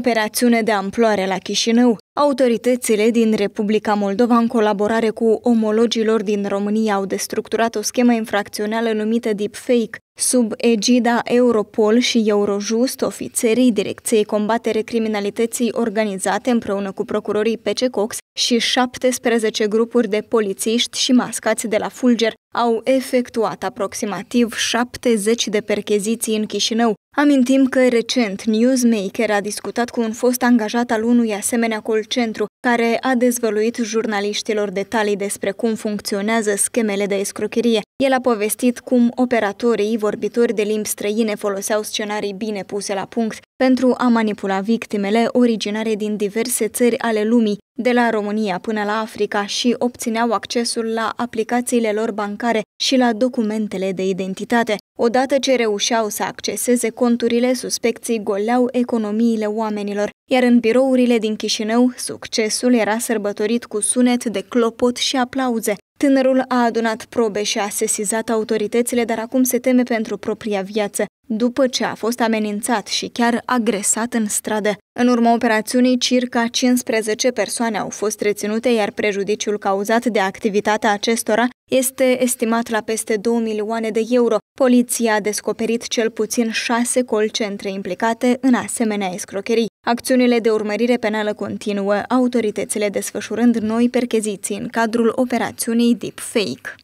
Operațiune de amploare la Chișinău. Autoritățile din Republica Moldova, în colaborare cu omologilor din România, au destructurat o schemă infracțională numită Deepfake. Sub egida Europol și Eurojust, ofițerii Direcției Combatere Criminalității Organizate împreună cu procurorii PC Cox și 17 grupuri de polițiști și mascați de la Fulger au efectuat aproximativ 70 de percheziții în Chișinău. Amintim că recent Newsmaker a discutat cu un fost angajat al unui asemenea call centru, care a dezvăluit jurnaliștilor detalii despre cum funcționează schemele de escrocherie. El a povestit cum operatorii vorbitori de limbi străine foloseau scenarii bine puse la punct pentru a manipula victimele originare din diverse țări ale lumii, de la România până la Africa și obțineau accesul la aplicațiile lor bancare și la documentele de identitate. Odată ce reușeau să acceseze conturile, suspecții goleau economiile oamenilor, iar în birourile din Chișinău, succesul era sărbătorit cu sunet de clopot și aplauze. Tânărul a adunat probe și a sesizat autoritățile, dar acum se teme pentru propria viață, după ce a fost amenințat și chiar agresat în stradă. În urma operațiunii, circa 15 persoane au fost reținute, iar prejudiciul cauzat de activitatea acestora este estimat la peste 2 milioane de euro. Poliția a descoperit cel puțin șase colcentre implicate în asemenea escrocherii. Acțiunile de urmărire penală continuă, autoritățile desfășurând noi percheziții în cadrul operațiunii Deepfake.